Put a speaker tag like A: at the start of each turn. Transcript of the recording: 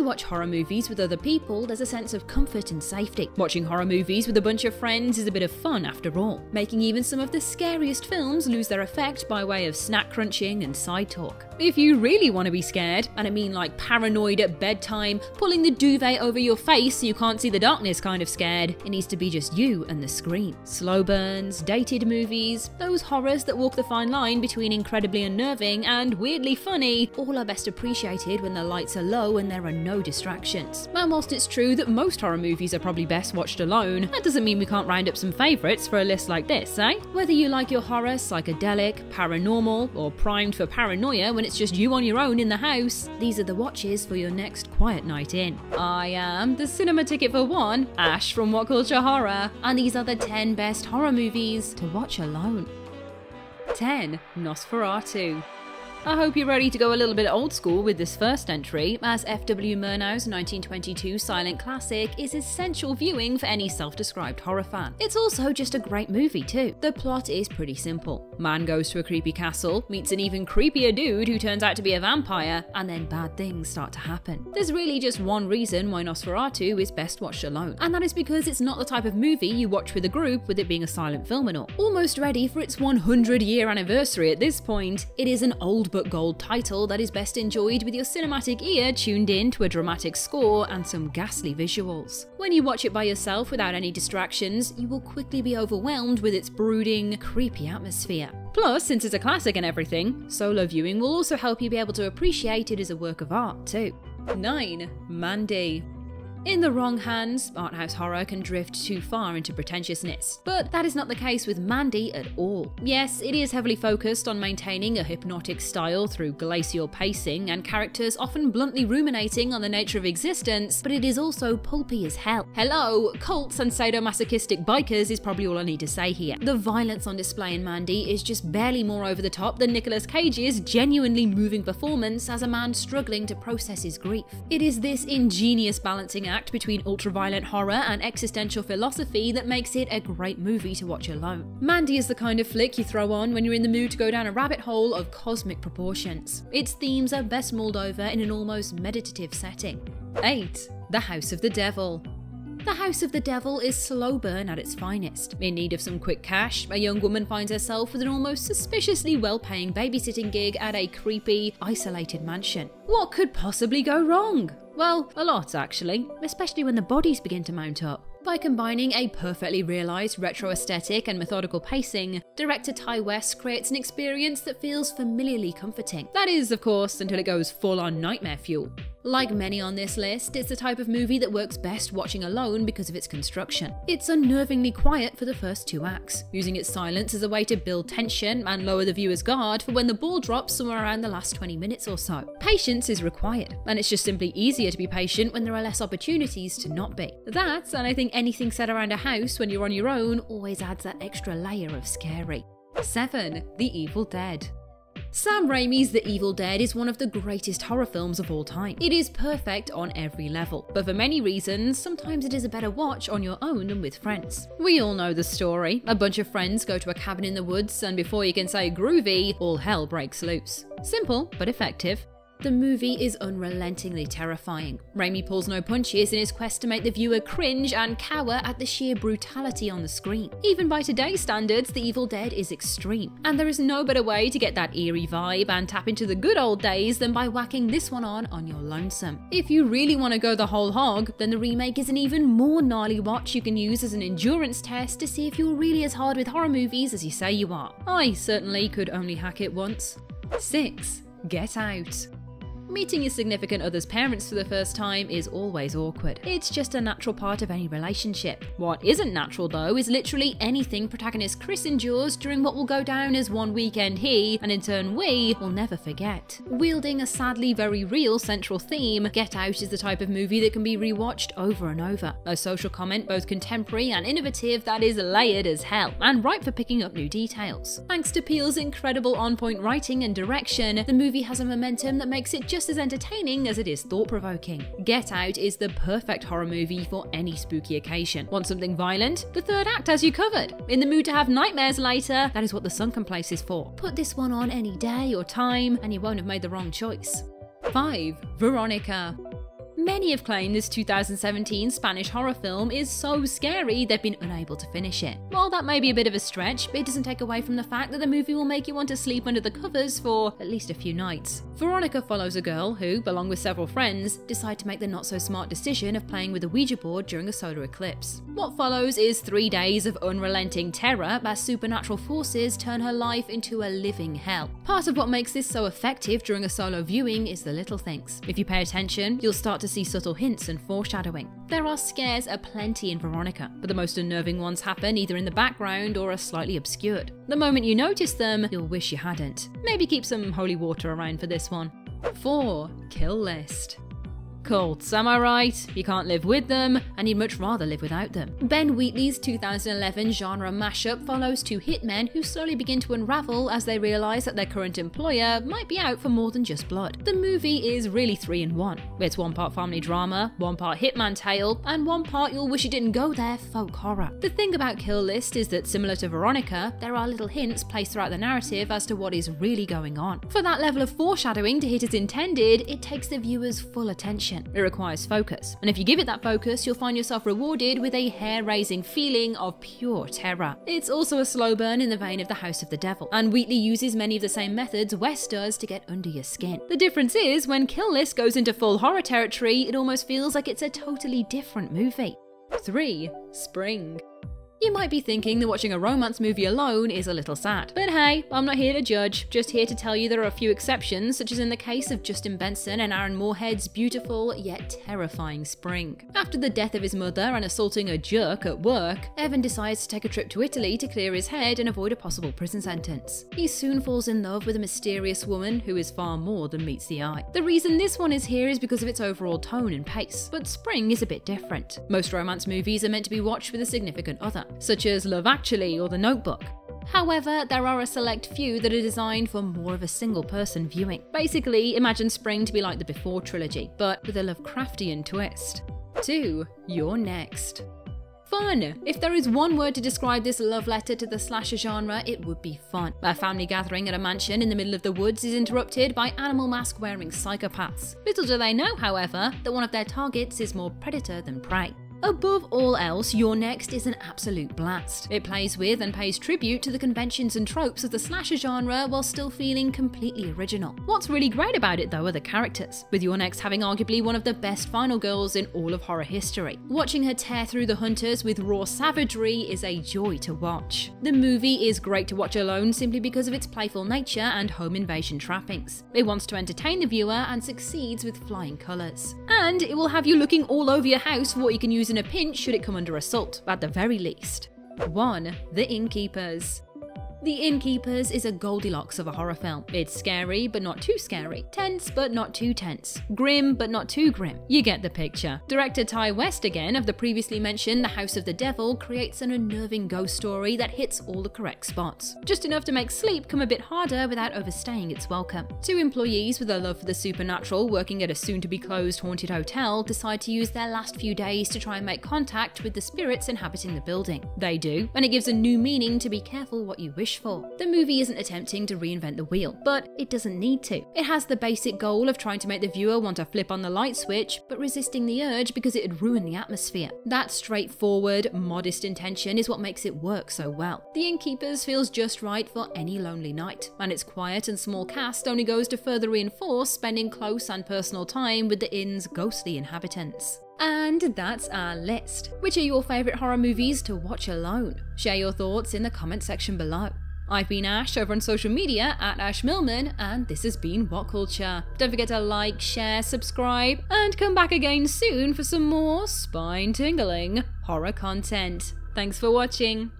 A: you watch horror movies with other people, there's a sense of comfort and safety. Watching horror movies with a bunch of friends is a bit of fun after all, making even some of the scariest films lose their effect by way of snack crunching and side talk. If you really want to be scared, and I mean like paranoid at bedtime, pulling the duvet over your face so you can't see the darkness kind of scared, it needs to be just you and the screen. Slow burns, dated movies, those horrors that walk the fine line between incredibly unnerving and weirdly funny, all are best appreciated when the lights are low and there are no distractions. And whilst it's true that most horror movies are probably best watched alone, that doesn't mean we can't round up some favourites for a list like this, eh? Whether you like your horror psychedelic, paranormal, or primed for paranoia when it's just you on your own in the house, these are the watches for your next quiet night in. I am the cinema ticket for one, Ash from What Culture Horror, and these are the 10 best horror movies to watch alone. 10. Nosferatu. I hope you're ready to go a little bit old school with this first entry, as F.W. Murnau's 1922 silent classic is essential viewing for any self-described horror fan. It's also just a great movie too. The plot is pretty simple. Man goes to a creepy castle, meets an even creepier dude who turns out to be a vampire, and then bad things start to happen. There's really just one reason why Nosferatu is best watched alone, and that is because it's not the type of movie you watch with a group with it being a silent film and all. Almost ready for its 100 year anniversary at this point, it is an old but gold title that is best enjoyed with your cinematic ear tuned in to a dramatic score and some ghastly visuals. When you watch it by yourself without any distractions, you will quickly be overwhelmed with its brooding, creepy atmosphere. Plus, since it's a classic and everything, solo viewing will also help you be able to appreciate it as a work of art too. 9. Mandy in the wrong hands, art house horror can drift too far into pretentiousness. But that is not the case with Mandy at all. Yes, it is heavily focused on maintaining a hypnotic style through glacial pacing and characters often bluntly ruminating on the nature of existence, but it is also pulpy as hell. Hello, cults and sadomasochistic bikers is probably all I need to say here. The violence on display in Mandy is just barely more over the top than Nicolas Cage's genuinely moving performance as a man struggling to process his grief. It is this ingenious balancing act between ultraviolent horror and existential philosophy that makes it a great movie to watch alone. Mandy is the kind of flick you throw on when you're in the mood to go down a rabbit hole of cosmic proportions. Its themes are best mulled over in an almost meditative setting. 8. The House of the Devil. The House of the Devil is slow burn at its finest. In need of some quick cash, a young woman finds herself with an almost suspiciously well paying babysitting gig at a creepy, isolated mansion. What could possibly go wrong? Well, a lot actually, especially when the bodies begin to mount up. By combining a perfectly realised retro aesthetic and methodical pacing, director Ti West creates an experience that feels familiarly comforting. That is, of course, until it goes full on nightmare fuel. Like many on this list, it's the type of movie that works best watching alone because of its construction. It's unnervingly quiet for the first two acts, using its silence as a way to build tension and lower the viewer's guard for when the ball drops somewhere around the last 20 minutes or so. Patience is required, and it's just simply easier to be patient when there are less opportunities to not be. That, and I think anything set around a house when you're on your own, always adds that extra layer of scary. 7. The Evil Dead. Sam Raimi's The Evil Dead is one of the greatest horror films of all time. It is perfect on every level, but for many reasons, sometimes it is a better watch on your own than with friends. We all know the story. A bunch of friends go to a cabin in the woods, and before you can say groovy, all hell breaks loose. Simple, but effective. The movie is unrelentingly terrifying. Raimi pulls no punches in his quest to make the viewer cringe and cower at the sheer brutality on the screen. Even by today's standards, The Evil Dead is extreme, and there is no better way to get that eerie vibe and tap into the good old days than by whacking this one on on your lonesome. If you really want to go the whole hog, then the remake is an even more gnarly watch you can use as an endurance test to see if you're really as hard with horror movies as you say you are. I certainly could only hack it once. 6. Get Out. Meeting your significant other's parents for the first time is always awkward. It's just a natural part of any relationship. What isn't natural though is literally anything protagonist Chris endures during what will go down as one weekend he, and in turn we, will never forget. Wielding a sadly very real central theme, Get Out is the type of movie that can be rewatched over and over. A social comment both contemporary and innovative that is layered as hell, and ripe for picking up new details. Thanks to Peele's incredible on-point writing and direction, the movie has a momentum that makes it just as entertaining as it is thought provoking. Get Out is the perfect horror movie for any spooky occasion. Want something violent? The third act has you covered. In the mood to have nightmares later? That is what the sunken place is for. Put this one on any day or time, and you won't have made the wrong choice. 5. Veronica. Many have claimed this 2017 Spanish horror film is so scary they've been unable to finish it. While that may be a bit of a stretch, it doesn't take away from the fact that the movie will make you want to sleep under the covers for at least a few nights. Veronica follows a girl who, along with several friends, decide to make the not so smart decision of playing with a Ouija board during a solar eclipse. What follows is three days of unrelenting terror as supernatural forces turn her life into a living hell. Part of what makes this so effective during a solo viewing is the little things. If you pay attention, you'll start to see subtle hints and foreshadowing. There are scares aplenty in Veronica, but the most unnerving ones happen either in the background or are slightly obscured. The moment you notice them, you'll wish you hadn't. Maybe keep some holy water around for this one. 4. Kill List Cults, am I right? You can't live with them, and you'd much rather live without them. Ben Wheatley's 2011 genre mashup follows two hitmen who slowly begin to unravel as they realise that their current employer might be out for more than just blood. The movie is really three in one. It's one part family drama, one part hitman tale, and one part you'll wish you didn't go there folk horror. The thing about Kill List is that similar to Veronica, there are little hints placed throughout the narrative as to what is really going on. For that level of foreshadowing to hit as intended, it takes the viewer's full attention It requires focus. And if you give it that focus, you'll find yourself rewarded with a hair raising feeling of pure terror. It's also a slow burn in the vein of The House of the Devil, and Wheatley uses many of the same methods West does to get under your skin. The difference is, when Kill List goes into full horror territory, it almost feels like it's a totally different movie. 3. Spring. You might be thinking that watching a romance movie alone is a little sad. But hey, I'm not here to judge, just here to tell you there are a few exceptions, such as in the case of Justin Benson and Aaron Moorhead's beautiful yet terrifying Spring. After the death of his mother and assaulting a jerk at work, Evan decides to take a trip to Italy to clear his head and avoid a possible prison sentence. He soon falls in love with a mysterious woman who is far more than meets the eye. The reason this one is here is because of its overall tone and pace, but Spring is a bit different. Most romance movies are meant to be watched with a significant other such as Love Actually or The Notebook. However, there are a select few that are designed for more of a single person viewing. Basically, imagine Spring to be like the Before trilogy, but with a Lovecraftian twist. 2. You're next. Fun! If there is one word to describe this love letter to the slasher genre, it would be fun. A family gathering at a mansion in the middle of the woods is interrupted by animal mask wearing psychopaths. Little do they know, however, that one of their targets is more predator than prey. Above all else, You're Next is an absolute blast. It plays with and pays tribute to the conventions and tropes of the slasher genre while still feeling completely original. What's really great about it though are the characters, with You're Next having arguably one of the best final girls in all of horror history. Watching her tear through the hunters with raw savagery is a joy to watch. The movie is great to watch alone simply because of its playful nature and home invasion trappings. It wants to entertain the viewer and succeeds with flying colours. And it will have you looking all over your house for what you can use in a pinch should it come under assault, at the very least. 1. The Innkeepers. The Innkeepers is a Goldilocks of a horror film. It's scary, but not too scary. Tense, but not too tense. Grim, but not too grim. You get the picture. Director Ti West, again, of the previously mentioned The House of the Devil, creates an unnerving ghost story that hits all the correct spots. Just enough to make sleep come a bit harder without overstaying its welcome. Two employees with a love for the supernatural working at a soon to be closed haunted hotel decide to use their last few days to try and make contact with the spirits inhabiting the building. They do, and it gives a new meaning to be careful what you wish wish for. The movie isn't attempting to reinvent the wheel, but it doesn't need to. It has the basic goal of trying to make the viewer want to flip on the light switch, but resisting the urge because it'd ruin the atmosphere. That straightforward, modest intention is what makes it work so well. The Innkeepers feels just right for any lonely night, and its quiet and small cast only goes to further reinforce spending close and personal time with the inn's ghostly inhabitants. And that's our list. Which are your favourite horror movies to watch alone? Share your thoughts in the comment section below. I've been Ash over on social media at Ash Millman, and this has been What Culture. Don't forget to like, share, subscribe, and come back again soon for some more spine tingling horror content. Thanks for watching.